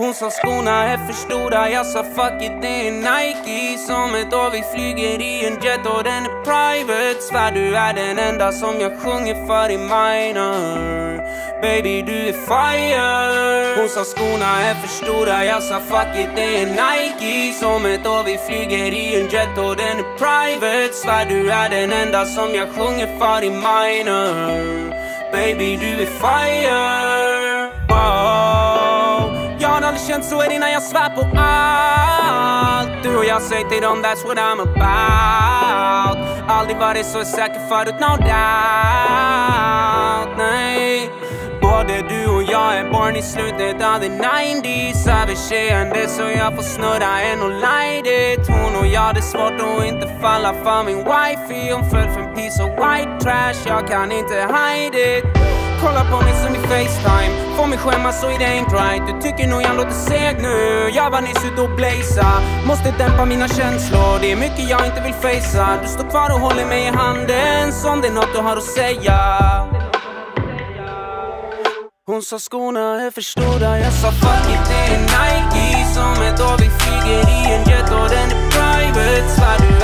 Hon sa skorna är för stora, jag sa fuck it det är Nike Som ett år. Vi flyger i en jet och den är private. Svär du är den enda som jag sjunger för i minor. Baby du är fire. Hon sa skorna är för stora, jag sa fuck it det är Nike Som ett år. Vi flyger i en jet och den är private. Svär du är den enda som jag sjunger för i minor. Baby du är fire känt så är det när innan jag svär på allt. Du och jag säger till dem that's what I'm about. Aldrig varit så säker förut, no doubt Nej Både du och jag är born i slutet av the 90s Överseende så jag får snurra en och light it Hon och jag, det är svårt att inte falla för min wifey Hon föll för en piece of white trash, jag kan inte hide it. Kollar på mig som i Facetime. Får mig skämmas så it ain't right. Du tycker nog jag låter seg nu. Jag var nyss ute och blaza Måste dämpa mina känslor. Det är mycket jag inte vill facea. Du står kvar och håller mig i handen Som det är något du har att säga. Hon sa skorna är för stora, jag sa fuck it det är Nike Som ett år vi flyger i en jet och den är private. Svär du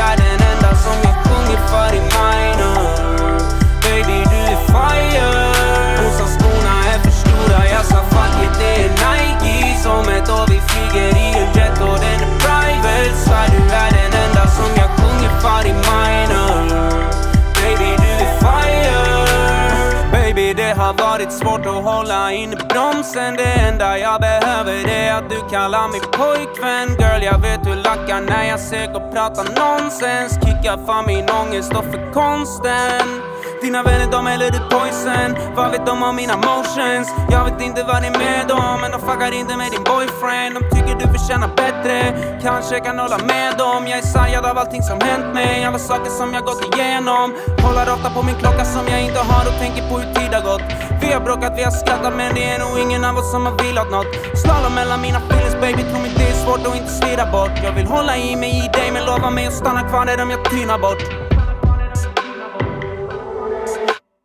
har varit svårt att hålla in bromsen. Det enda jag behöver är att du kallar mig pojkvän. Girl jag vet hur lackar när jag söker och pratar nonsens. Kickar för min ångest och för konsten dina vänner de häller ut poison. Vad vet de om mina motions? Jag vet inte vad det är med dem Men de fuckar inte med din boyfriend. De tycker du förtjänar bättre. Kanske kan hålla med dem. Jag är sargad av allting som hänt mig. Alla saker som jag gått igenom. Kollar ofta på min klocka som jag inte har Och tänker på hur tid har gått. Vi har bråkat, vi har skrattat Men det är nog ingen av oss som har vilat något. Slalom mellan mina feelings baby Tror mig det är svårt att inte stirra bort. Jag vill hålla i mig i dig Men lova mig att stanna kvar där om jag tynar bort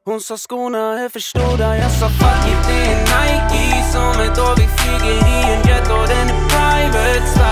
hon sa skorna är för stora, jag sa fuck it det är Nike Som ett år vi flyger i en jet och den är private.